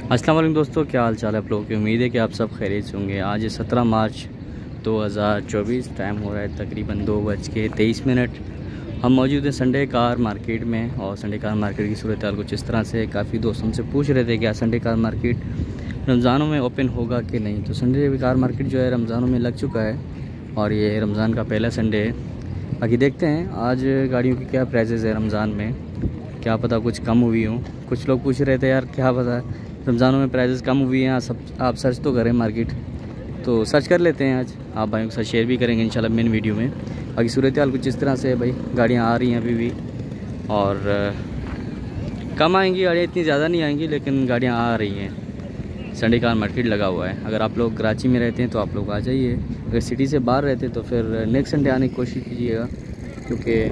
वालेकुम दोस्तों, क्या हाल चाल है आप लोगों की? उम्मीद है कि आप सब खैरियत होंगे। आज सत्रह मार्च 2024 टाइम हो रहा है तकरीबन दो बज के तेईस मिनट। हम मौजूद हैं संडे कार मार्केट में और संडे कार मार्केट की सूरत हाल कुछ इस तरह से काफ़ी दोस्त हमसे पूछ रहे थे क्या संडे कार मार्केट रमज़ानों में ओपन होगा कि नहीं? तो संडे कार मार्केट जो है रमज़ानों में लग चुका है और ये रमज़ान का पहला संडे है। बाकी देखते हैं, आज गाड़ियों की क्या प्राइजेज़ है रमज़ान में? क्या पता कुछ कम हुई हूँ? कुछ लोग पूछ रहे थे, यार, क्या पता रमज़ानों में प्राइजेस कम हुई हैं सब, आप सर्च तो करें मार्केट तो सर्च कर लेते हैं आज। आप भाइयों के साथ शेयर भी करेंगे इंशाल्लाह मेन वीडियो में। बाकी सूरत हाल कुछ इस तरह से है भाई। गाड़ियाँ आ रही हैं अभी भी। और कम आएँगी, गाड़ियाँ इतनी ज़्यादा नहीं आएँगी, लेकिन गाड़ियाँ आ रही हैं। संडे कार मार्केट लगा हुआ है। अगर आप लोग कराची में रहते हैं तो आप लोग आ जाइए। अगर सिटी से बाहर रहते हैं तो फिर नेक्स्ट संडे आने की कोशिश कीजिएगा, क्योंकि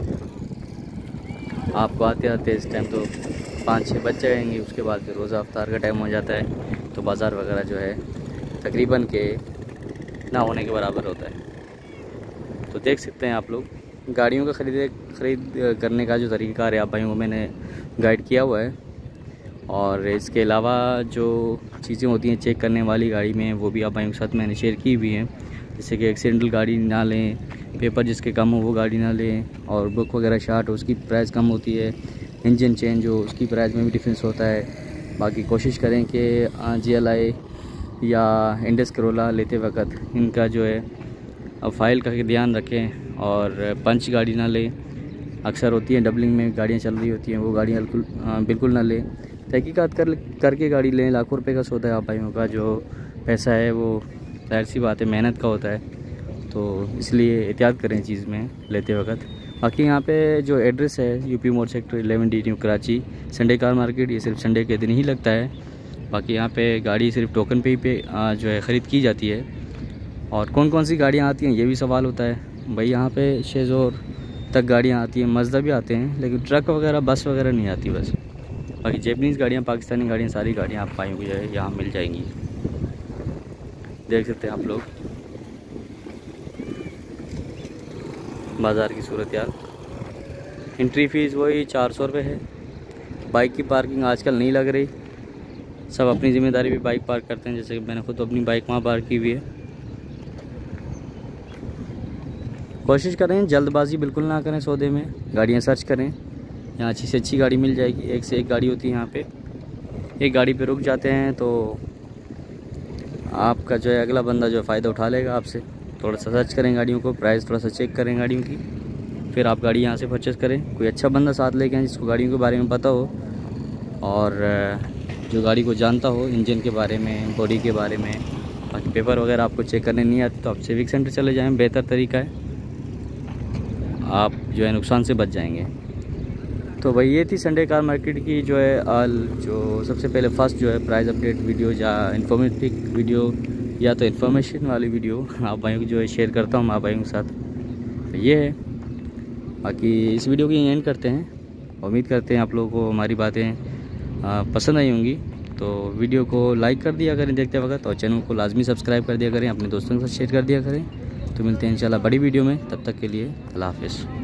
आपको आते आते इस टाइम तो पाँच छः बज जाएँगे, उसके बाद फिर रोज़ा अफ्तार का टाइम हो जाता है। तो बाज़ार वगैरह जो है, तकरीबन के ना होने के बराबर होता है। तो देख सकते हैं आप लोग, गाड़ियों का ख़रीद ख़रीद, करने का जो तरीका है, आप भाइयों को मैंने गाइड किया हुआ है। और इसके अलावा जो चीज़ें होती हैं चेक करने वाली गाड़ी में, वो भी आप भाइयों के साथ मैंने शेयर की हुई हैं। जैसे कि एक्सीडेंटल गाड़ी ना लें पेपर जिसके कम हो वो गाड़ी ना लें, और बुक वगैरह शार्ट उसकी प्राइस कम होती है। इंजन चेंज हो, उसकी प्राइस में भी डिफरेंस होता है। बाकी कोशिश करें कि जी एल आई या इंडस करोला लेते वक्त इनका जो है अब फ़ाइल का ध्यान रखें और पंच गाड़ी ना लें। अक्सर होती हैं डबलिंग में गाड़ियाँ चल रही होती हैं, वो गाड़ियाँ बिल्कुल बिल्कुल ना लें। तहकीकात कर, करके गाड़ी लें, लाखों रुपए का सौदा है आप भाइयों का, जो पैसा है वो ज़ाहिर सी बात है, मेहनत का होता है। तो इसलिए एहतियात करें चीज़ में लेते वक्त। बाकी यहाँ पे जो एड्रेस है यूपी मोड़ sector eleven D new Karachi Sunday car market ये सिर्फ़ संडे के दिन ही लगता है। बाकी यहाँ पे गाड़ी सिर्फ़ टोकन पे ही पे जो है ख़रीद की जाती है। और कौन कौन सी गाड़ियाँ आती हैं, ये भी सवाल होता है। भाई यहाँ पे शेजोर तक गाड़ियाँ आती हैं मजदा भी आते हैं, लेकिन ट्रक वगैरह बस वगैरह नहीं आती बस। बाकी जैपनीज़ गाड़ियाँ पाकिस्तानी गाड़ियाँ, सारी गाड़ियाँ आप पाएँगे है यहाँ मिल जाएँगी। देख सकते हैं आप लोग। बाज़ार की सूरत यार। एंट्री फ़ीस वही चार सौ रुपये है। बाइक की पार्किंग आजकल नहीं लग रही। सब अपनी ज़िम्मेदारी भी बाइक पार्क करते हैं। जैसे कि मैंने खुद अपनी बाइक वहाँ पार्क की हुई है। कोशिश करें, जल्दबाजी बिल्कुल ना करें सौदे में। गाड़ियाँ सर्च करें। यहाँ अच्छी से अच्छी गाड़ी मिल जाएगी। एक से एक गाड़ी होती है यहाँ पे। एक गाड़ी पे रुक जाते हैं तो आपका जो है अगला बंदा जो फ़ायदा उठा लेगा आपसे। थोड़ा सा सर्च करें गाड़ियों को प्राइस थोड़ा सा चेक करें गाड़ियों की। फिर आप गाड़ी यहाँ से परचेज़ करें। कोई अच्छा बंदा साथ लेके आए जिसको गाड़ियों के बारे में पता हो और जो गाड़ी को जानता हो इंजन के बारे में बॉडी के बारे में, बाकी पेपर वगैरह आपको चेक करने नहीं आते तो आप सिविक सेंटर चले जाएँ, बेहतर तरीका है। आप जो है नुकसान से बच जाएँगे। तो भाई ये थी संडे कार मार्केट की जो है, आल जो सबसे पहले फ़र्स्ट जो है प्राइस अपडेट वीडियो या इन्फॉर्मेटिव वीडियो या तो इन्फॉर्मेशन वाली वीडियो आप की जो है शेयर करता हूँ आप भाइयों के साथ। तो ये है। बाकी इस वीडियो की एंड करते हैं। उम्मीद करते हैं आप लोगों को हमारी बातें पसंद आई होंगी। तो वीडियो को लाइक कर दिया करें देखते वक्त और चैनल को लाजमी सब्सक्राइब कर दिया करें, अपने दोस्तों के साथ शेयर कर दिया करें। तो मिलते हैं इंशाल्लाह बड़ी वीडियो में। तब तक के लिए अल्लाह हाफिज़।